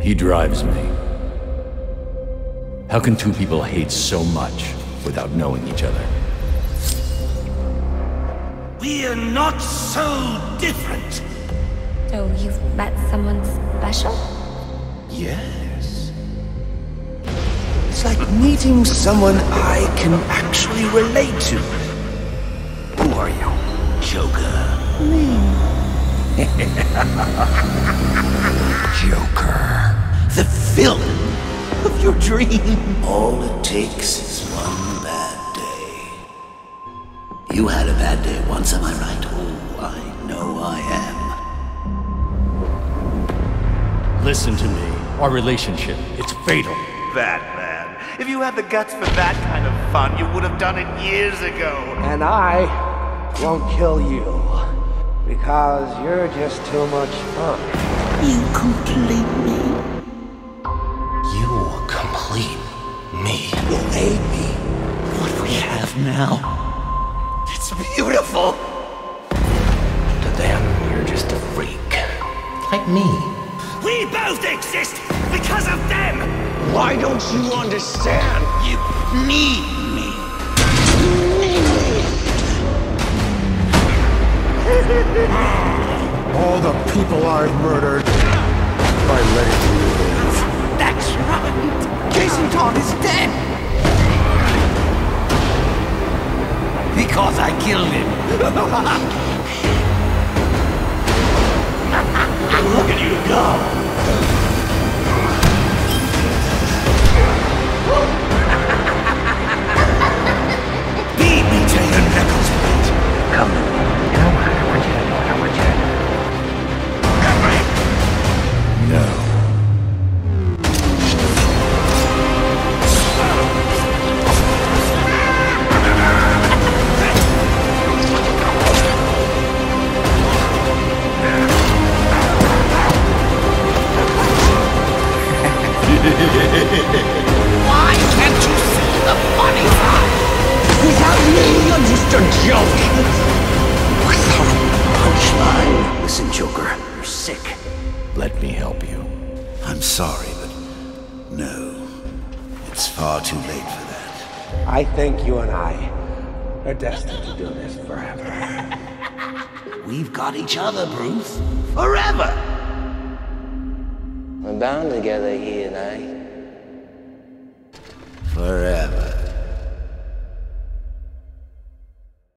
He drives me. How can two people hate so much without knowing each other? We're not so different. So you've met someone special? Yes. It's like meeting someone I can actually relate to. Who are you? Joker. Joker. The villain of your dream. All it takes is one bad day. You had a bad day once, am I right? Oh, I know I am. Listen to me. Our relationship, it's fatal. Batman, if you had the guts for that kind of fun, you would have done it years ago. And I won't kill you. Because you're just too much fun. You complete me. You complete me. You made me. What we have now. It's beautiful. To them, you're just a freak. Like me. We both exist because of them! Why don't you understand? You need All the people I've murdered by letting you live. That's right. Jason Todd is dead. Because I killed him. Why can't you see the funny side? Without me, you're just a joke. Without a punchline. Listen, Joker, you're sick. Let me help you. I'm sorry, but no. It's far too late for that. I think you and I are destined to do this forever. We've got each other, Bruce. Forever. Bound together here tonight. Forever.